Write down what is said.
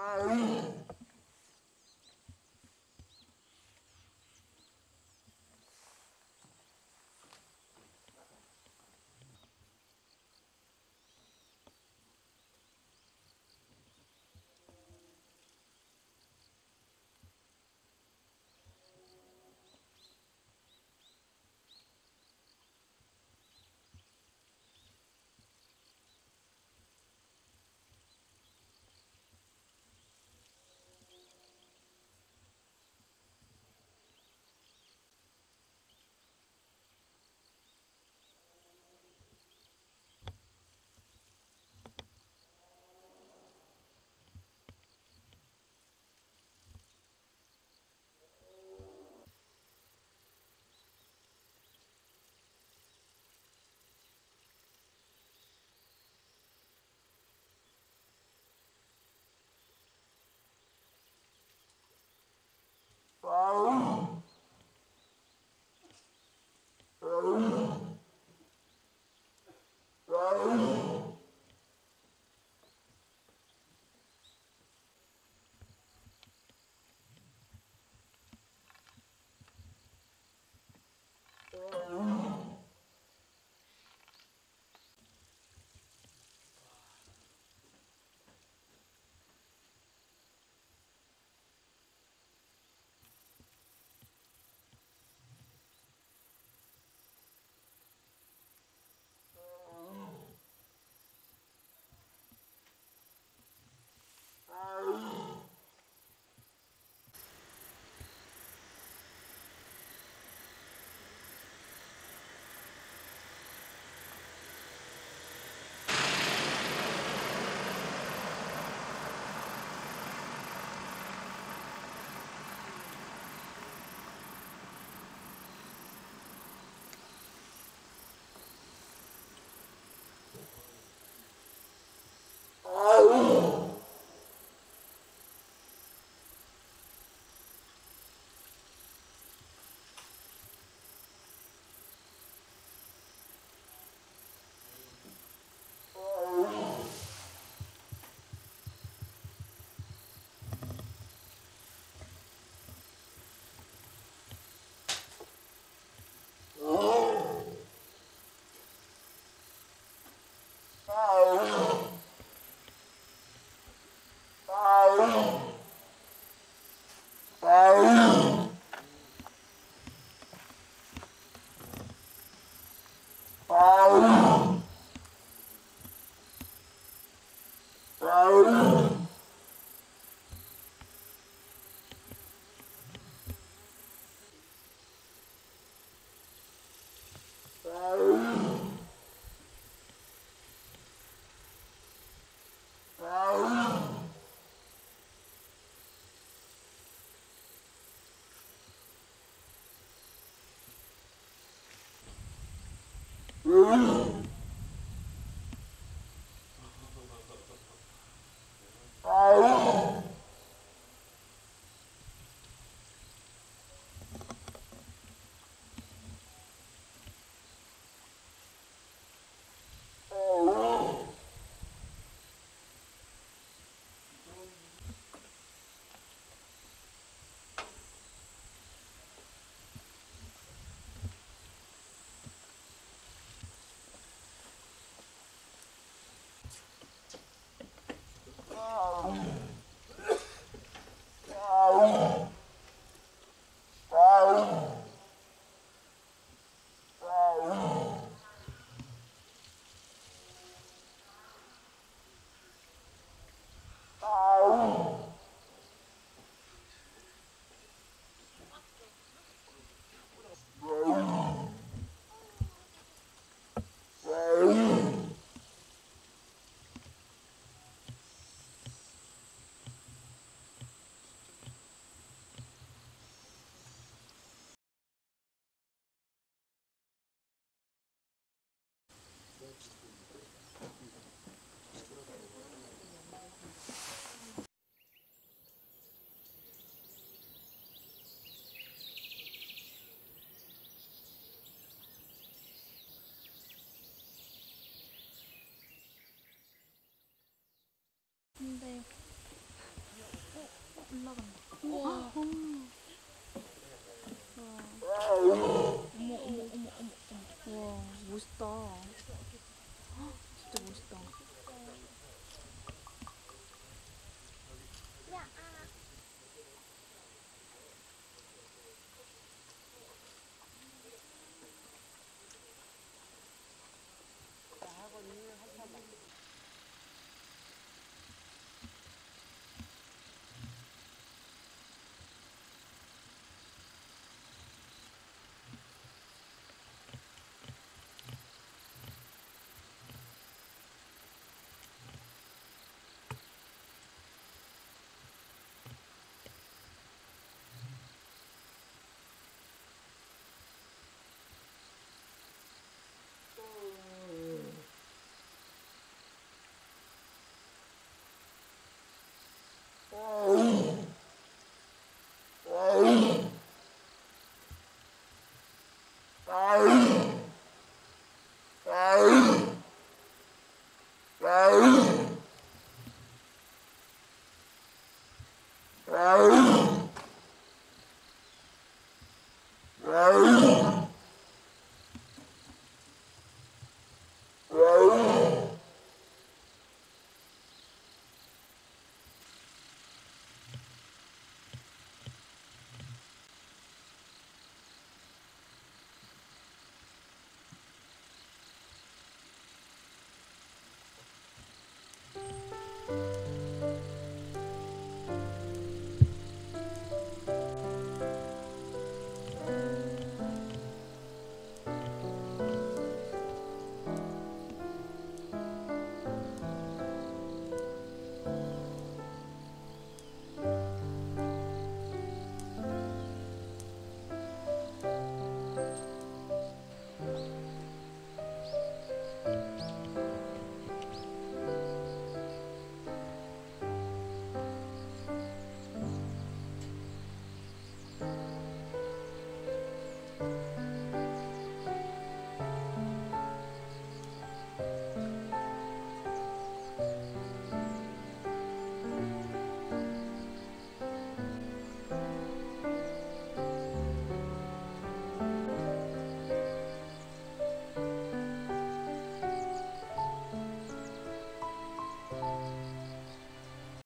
Oh. Oh. Amen. 어머 어머 어머 어머 어머. 우와 멋있다.